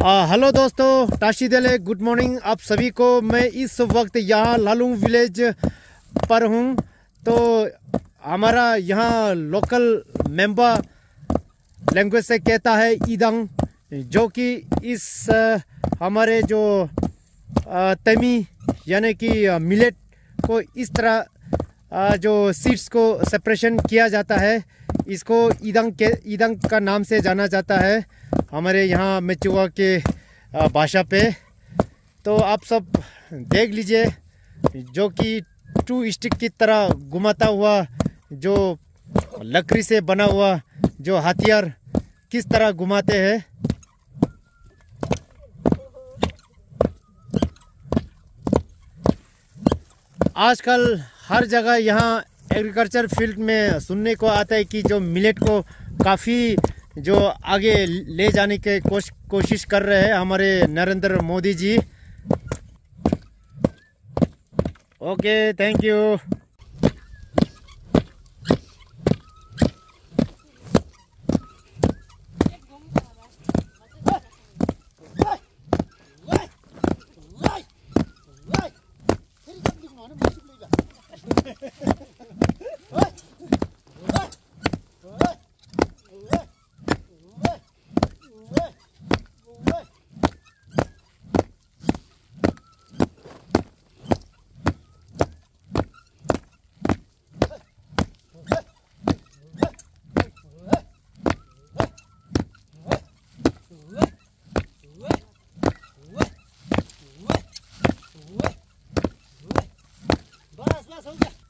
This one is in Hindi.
हेलो दोस्तों, टाशी दले, गुड मॉर्निंग आप सभी को। मैं इस वक्त यहाँ लालूंग विलेज पर हूँ। तो हमारा यहाँ लोकल मेंबर लैंग्वेज से कहता है ईदंग जो कि इस हमारे जो तमी, यानी कि मिलेट को इस तरह जो सीड्स को सेपरेशन किया जाता है, इसको ईदंग के ईदंग का नाम से जाना जाता है हमारे यहाँ मेचुआ के भाषा पे। तो आप सब देख लीजिए, जो कि टू स्टिक की तरह घुमाता हुआ, जो लकड़ी से बना हुआ, जो हथियार किस तरह घुमाते हैं। आजकल हर जगह यहाँ एग्रीकल्चर फ़ील्ड में सुनने को आता है कि जो मिलेट को काफ़ी जो आगे ले जाने के कोश, कोशिश कर रहे हैं हमारे Narendra Modi ji. Okay thank you Bora, bora, bora.